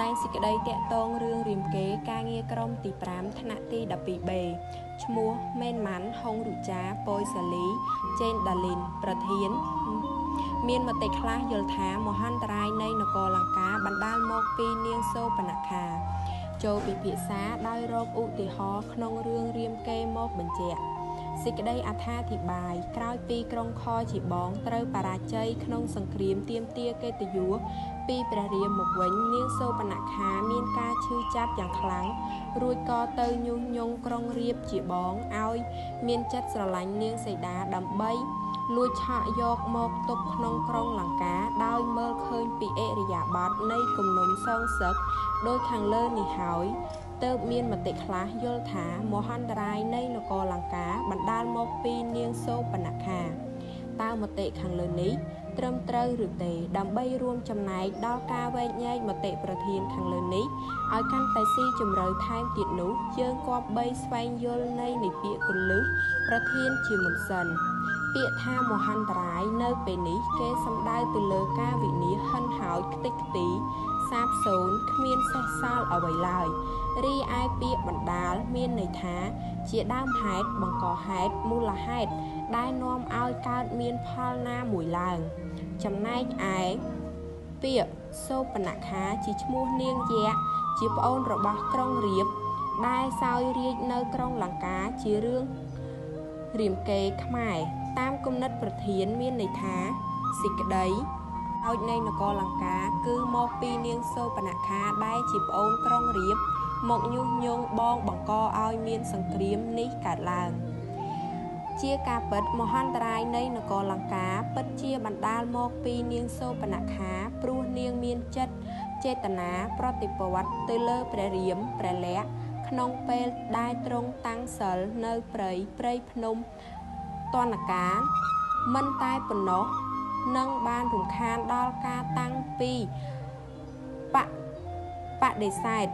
តែងសេចក្តីតាក់ទងរឿងរៀមកេរការងារក្រុមទី5ថ្នាក់ទី 12B ឈ្មោះមេនម៉ាន់ហុងរុចាប៉យសាលីចេនដាលីនប្រធាន មានមតិខ្លះយល់ថាមហន្តរាយនៃនគរលង្កាបណ្ដាលមកពីនាងសូបនខាចូលពិភាក្សាដោយរកឧទាហរណ៍ក្នុងរឿងរៀមកេរមកបញ្ជាក់ សេចក្តីអត្ថាធិប្បាយក្រោយពីក្រុងខជាបងត្រូវបរាជ័យក្នុងសង្គ្រាមទាមទារកិត្តិយសពីព្រះរាមមកវិញនាងសូបនខាមានការឈឺចាប់យ៉ាងខ្លាំងរួចក៏ទៅញុះញង់ក្រុងរាពជាបងឲ្យមានចិត្តស្រឡាញ់នាងសីតាដើម្បីលួចឆក់យកមកទុកក្នុងក្រុងលង្កាដោយមើលឃើញពីអរិយាប័ត្រនៃគំនុំសងសឹកដោយខាងលើនេះហើយ ទើបមានមតិខ្លះយល់ថាមហន្តរាយនៃនគរលង្កាបណ្ដាលមកពីនាងសូបនខាតើមតិខាងលើនេះត្រឹមត្រូវឬទេ ដើម្បីរួមចំណែកដល់ការវែកញែកមតិប្រធានខាងលើនេះឲ្យកាន់តែស៊ីជម្រៅថែមទៀតនោះយើងគប្បីស្វែងយល់នៃនិពាក្យកលឹះប្រធានជាមុនសិនពាក្យថាមហន្តរាយនៅពេលនេះគេសំដៅទៅលើការវិនិច្ឆ័យហិនហោចខ្ទេចខ្ទី សាបសូន្យគ្មានសេះសល់អ្វីឡើយរីឯពាក្យបណ្ដាលមានន័យថា ជាដើមហេតុបង្កហេតុមូលហេតុដែលនាំឲ្យកើតមានផលណាមួយឡើងចំណែកឯពាក្យសូបនខាជាឈ្មោះនាងយៈជាប្អូនរបស់ក្រុងរាពណ៍ដែលសោយរាជនៅក្រុងលង្កាជារឿងរាមកេរខ្មែរតាមគំនិតប្រធានមានន័យថាសេចក្តីោ ចនៃនគរលង្កា គឺមកពីនាងសូបនខាដែលជាប្អូនក្រុងរាពណ៍មកញុះញង់បងបង្កឲ្យមានសង្គ្រាមនេះកើតឡើងជាការពិតមហន្តរាយនៃនគរលង្កាពិតជាបណ្ដាលមកពីនាងសូបនខាព្រោះនាងមានចិត្តចេតនាប្រតិបត្តិទៅលើព្រះរាមព្រះលក្ខណ៍ក្នុងពេលដែលទ្រង់តាំងសិលនៅព្រៃព្រៃភ្នំតនកាមិនតែប៉ុណ្ណោះ នឹងបានរំខានដល់ការតាំងពីបបដិសេធ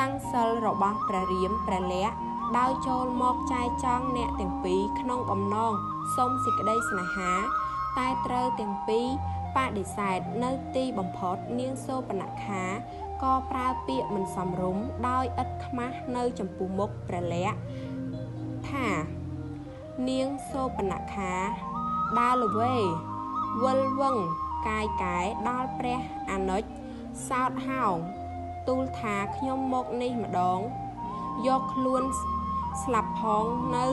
តាំងសិលរបស់ព្រះរាមព្រះលក្ខណ៍ដោយចូលមកចាយចង់អ្នកទាំងពីរក្នុងបំណងសុំសេចក្តីស្នេហា តែត្រូវទាំងពីរបដិសេធនៅទីបំផុតនាងសូបនខាក៏ប្រើពាក្យមិនសមរម្យដោយឥតខ្មាស់នៅចំពោះមុខព្រះលក្ខណ៍ថានាងសូបនខា ដើរល្វេវិលវឹងកាយកែដល់ព្រះអនុជសោតហោងទូលថាខ្ញុំមកនេះម្ដង យកខ្លួនស្លាប់ផងនៅ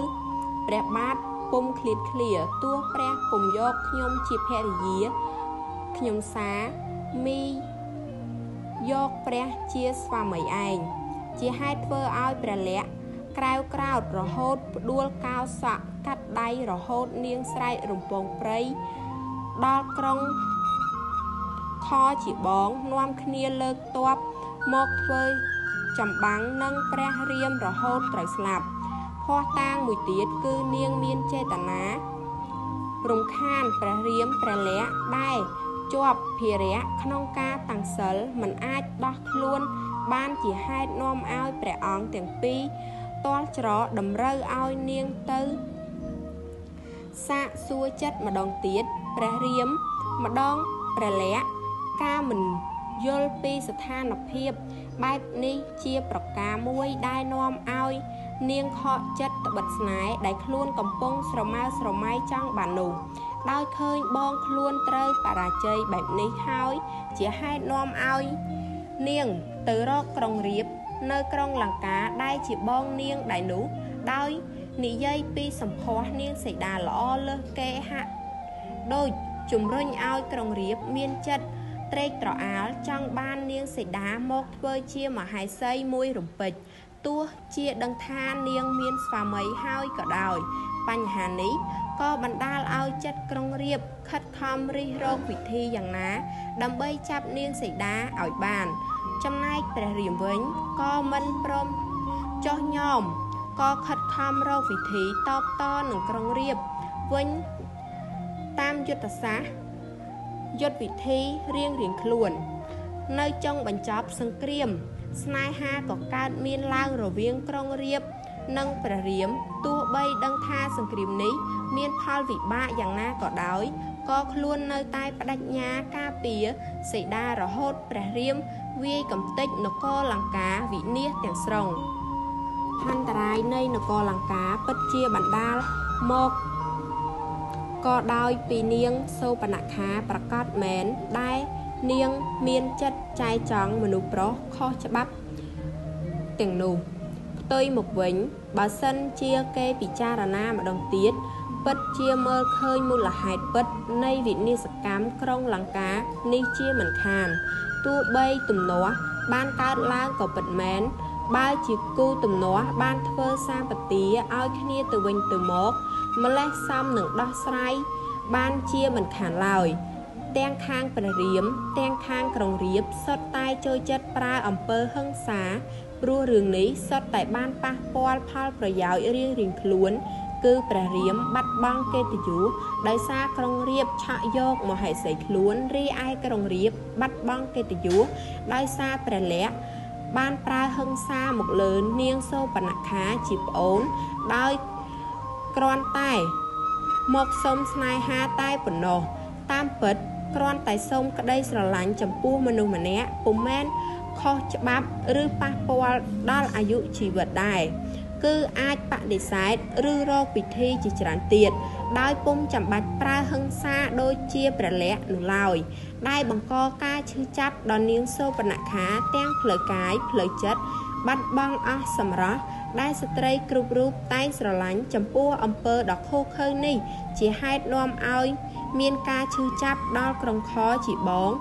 ព្រះបាទពុំឃ្លាតឃ្លាទោះព្រះពុំយកខ្ញុំជាភរិយាខ្ញុំសាមីយកព្រះជាស្វាមីឯងជាហេតុធ្វើឲ្យព្រះលក្ខណ៍ ក្រៅក្រោតរហូតផ្ដួលកោសក់កាត់ដៃរហូតនាងស្រែករំពងព្រៃដល់ក្រុងខជាបងនាំគ្នាលើកតបមកធ្វើចម្បាំងនឹងព្រះរាមរហូតត្រូវស្លាប់ភ័ស្តុតាងមួយទៀតគឺនាងមានចេតនារំខានព្រះរាមព្រះលក្ខណ៍ដែលជាប់ភារៈក្នុងការតាំងសិលមិនអាចដោះខ្លួនបានជាហេតុនាំឲ្យព្រះអង្គទាំងពីរ ទាល់ច្រកតម្រូវឲ្យនាងទៅ សាកសួរចិត្តម្ដងទៀតព្រះរាមម្ដងព្រះលក្ខណ៍ការមិនយល់ពីស្ថានភាពបែបនេះជាប្រការមួយដែលនាំឲ្យនាងខកចិត្តត្បិតស្នេហ៍ដែលខ្លួនកំពុងស្រមើស្រមៃចង់បាននោះដោយឃើញបងខ្លួនត្រូវបរាជ័យបែបនេះហើយ ជាហេតុនាំឲ្យនាងទៅរកក្រុងរាពណ៍ នៅក្រុងលង្កាដែលជាបងនាងដែរនោះដោយនិយាយពីសម្ផស្សនាងសីតាល្អលើសគេហាក់ដូចជំរុញឲ្យក្រុងរាពណ៍មានចិត្តត្រេកត្រអាលចង់បាននាងសីតាមកធ្វើជាមហេសីមួយរំពេចទោះជាដឹងថានាងមានស្វាមីហើយក៏ដោយបញ្ហានេះក៏បណ្ដាលឲ្យចិត្តក្រុងរាពណ៍ខិតខំរិះរកវិធីយ៉ាងណា ដើម្បីចាប់នាងសីតាឲ្យបាន ចំណែកព្រះរាមវិញក៏មិនព្រមចោះញោមក៏ខិតខំរកវិធីតបតនឹងក្រុងរាពណ៍វិញតាមយុទ្ធសាស្ត្រយុទ្ធវិធីរៀងរៀងខ្លួន នៅចុងបញ្ចប់សង្គ្រាម ស្នេហាក៏កើតមានឡើងរវាងក្រុងរាពណ៍និងព្រះរាមទោះបីដឹងថាសង្គ្រាមនេះ មានផលវិបាកយ៉ាងណាក៏ដោយ ក៏ខ្លួននៅតែបដិញ្ញាការពារសីតារហូតព្រះរាមវាយកំទេចនគរលង្កាវិនាសទាំងស្រុងហន្តរាយនៃនគរលង្កាពិតជាបណ្ដាលមកក៏ដោយពីនាងសូបនខាប្រកាសមែនដែលនាងមានចិត្តចែចង់មនុស្សប្រុសខុសច្បាប់ទាំងនោះផ្ទុយមកវិញបើសិនជាគេពិចារណាម្ដងទៀត ពិតជាមើលឃើញមូលហេតុពិតនៃវិនិស្សកម្មក្រុងលង្កានេះជាមិនខានទោះបីទំនាស់បានកើតឡើងក៏ពិតមែនបើជាគូទំនាស់បានធ្វើសាបទាឲ្យគ្នាទៅវិញទៅមកម្លេះសំនឹងដោះស្រាយបានជាមិនខានឡើយទាំងខាងព្រះរាមទាំងខាងក្រុងរាពណ៍សុទ្ធតែចូលចិត្តប្រើអំពើហិង្សាព្រោះរឿងនេះសុទ្ធតែបានប៉ះពាល់ផលប្រយោជន៍រៀងៗខ្លួន គឺព្រះរាមបាត់បង់កិត្តិយសដោយសារក្រុងរាពណ៍ឆក់យកមហេសីខ្លួនរីឯក្រុងរាពណ៍បាត់បង់កិត្តិយសដោយសារព្រះលក្សណ៍បានប្រើហិង្សាមកលើនាងសូបនខាជាប្អូនដោយគ្រាន់តែមកសុំស្នេហាតែប៉ុណ្ណោះតាមពិតគ្រាន់តែសូមក្តីស្រឡាញ់ចំពោះមនុស្សម្នាក់ពុំមែនខុសច្បាប់ឬប៉ះពាល់ដល់អាយុជីវិតដែរ គឺអាចបដិសេធឬរកពិធីជាច្រើនទៀតដោយពុំចាំបាច់ប្រើហិង្សាដូចជាព្រះលក្ខណ៍នោះឡើយដែលបង្កការឈឺចាប់ដល់នាងសូបនខាទាំងផ្លូវកាយផ្លូវចិត្តបាត់បង់អស់សម្រស់ដែលស្ត្រីគ្រប់រូបតែងស្រឡាញ់ចំពោះអំពើដ៏ខុសខើនេះ ជាហេតុនាំឲ្យមានការឈឺចាប់ដល់ក្រុងខជាបង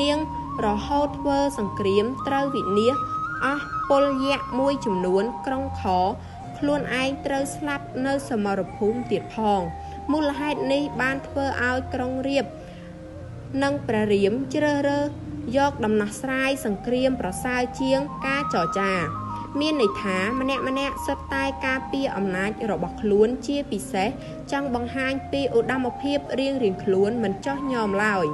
នាងរហូតធ្វើសង្គ្រាមត្រូវវិនាសអស់ ពលយៈមួយចំនួនក្រុងខខ្លួនឯងត្រូវស្លាប់នៅសមរភូមិទៀតផងមូលហេតុនេះបានធ្វើឲ្យក្រុងរៀបនិងព្រះរាមជ្រើសរើសយកដំណោះស្រាយសង្គ្រាមប្រសើរជាងការចរចា មានន័យថាម្នាក់ម្នាក់សុទ្ធតែការពារអំណាចរបស់ខ្លួនជាពិសេសចង់បង្ហាញពីឧត្តមភាពរៀងរៀងខ្លួនមិនចោះញោមឡើយ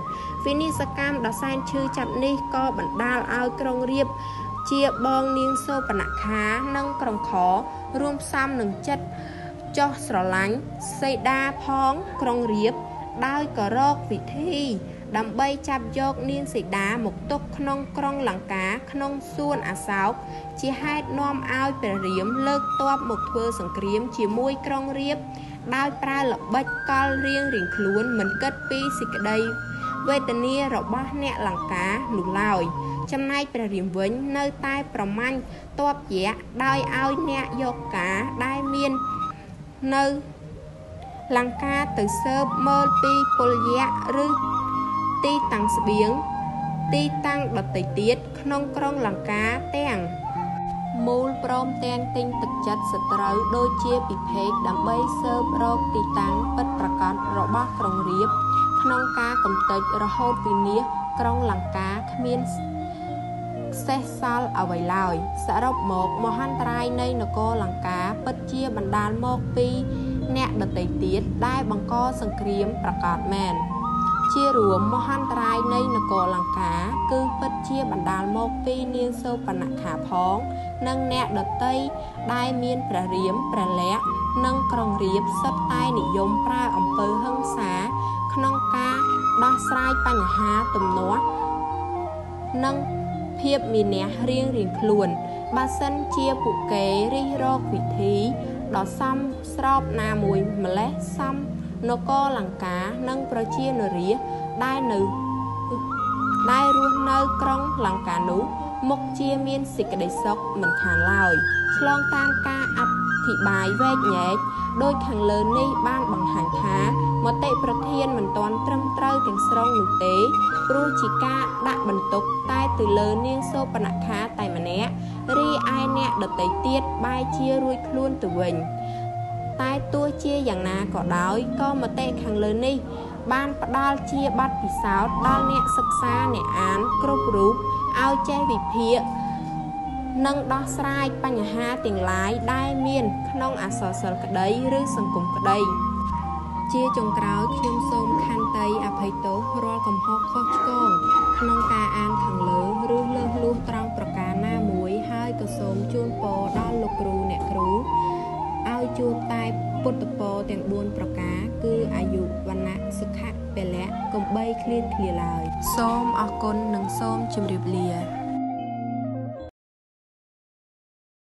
វិនិស្សកម្មដ៏សែនឈឺចាប់នេះក៏បណ្ដាលឲ្យក្រុងរៀប ជាបងនាងសូបនខានិងក្រុងខរួមផ្សំនឹងចិត្តចោះស្រឡាញ់សីដាផងក្រុងរៀបដោយក៏រកវិធី ដើម្បីចាប់យកនាងសីតាមកទុកក្នុងក្រុងលង្កាក្នុងសួនអាសោកជាហេតុនាំឲ្យព្រះរាមលើកទ័ពមកធ្វើសង្គ្រាមជាមួយក្រុងរាពណ៍ដោយប្រើល្បិចកលរៀងរៀងខ្លួនមិនគិតពីសេចក្តីវេទនារបស់អ្នកលង្កានោះឡើយ ចំណែកព្រះរាមវិញនៅតែប្រមាញ់តបយៈដោយឲ្យអ្នកយកការដែលមាននៅលង្កាទៅសើបមើលពីពលយៈឬទីតាំងស្បៀងទីតាំងដតីទៀតក្នុងក្រុងលង្កាទាំងមូលព្រមទាំងទិញទឹកចិត្តសត្រូវដូចជាពិភេកដើម្បីសើបរកទីតាំងពិតប្រាកដរបស់ក្រុងរាពណ៍ក្នុងការកំទេចរហូតវិនាសក្រុងលង្កាគ្មាន សេះសល់អ្វីឡើយសរុបមកមហន្តរាយនៃនគរលង្កាពិតជាបណ្ដាលមកពីអ្នកដតីទៀតដែលបង្កសង្គ្រាមប្រកាសមែនជារួមមហន្តរាយនៃនគរលង្កាគឺពិតជាបណ្ដាលមកពីនាងសូបនខាផង និងអ្នកដតីដែលមានព្រះរាមព្រះលក្ខណ៍និងក្រុងរាពណ៍សុទ្ធតែនិយមប្រើអំពើហិង្សាក្នុងការដោះស្រាយបញ្ហាទំនាស់និង ភាពមានះរៀងរៀងខ្លួនបើសិនជាពួកគេរិះរកវិធីដ៏សមស្របណាមួយម្លេះសមនគរលង្កានិងប្រជានរាដែលនៅដែលរស់នៅក្រុងលង្កានោះមុខជាមានសេចក្តីសុខមិនខានឡើយឆ្លងតាមការអ ធិប្បាយវែកញែកដោយខាងលើនេះបានបង្ហាញថាមតិប្រធានមិនទាន់ត្រឹមត្រូវទាំងស្រុងនោះទេព្រោះជាការដាក់បន្ទុកតែទៅលើនាងសូបនខាតែម្នាក់រីឯអ្នកដតីទៀតបែរជារួចខ្លួនទៅវិញតែទោះជាយ៉ាងណាក៏ដោយក៏មតិខាងលើនេះបានផ្ដល់ជាប័ណ្ណពិសោធន៍ដល់អ្នកសិក្សាអ្នកអានគ្រប់រូបឲ្យចេះវិភាគ និងដោះស្រាយបញ្ហាទាំងឡាយដែលមានក្នុងអសរសិល្ប៍ក្តីឬសង្គមក្តីជាចុងក្រោយខ្ញុំសូមខន្តីអភ័យទោសរាល់កំហុសខុសឆ្គងក្នុងការអានខាងលើឬលើសលួសត្រង់ប្រការណាមួយហើយក៏សូមជូនពរដល់លោកគ្រូអ្នកគ្រូឲ្យជួបតែពុទ្ធពរទាំង4ប្រការគឺអាយុវណ្ណៈសុខៈពលៈកុំបីឃ្លានឃ្លាឡើយសូមអរគុណនិងសូមជម្រាបលា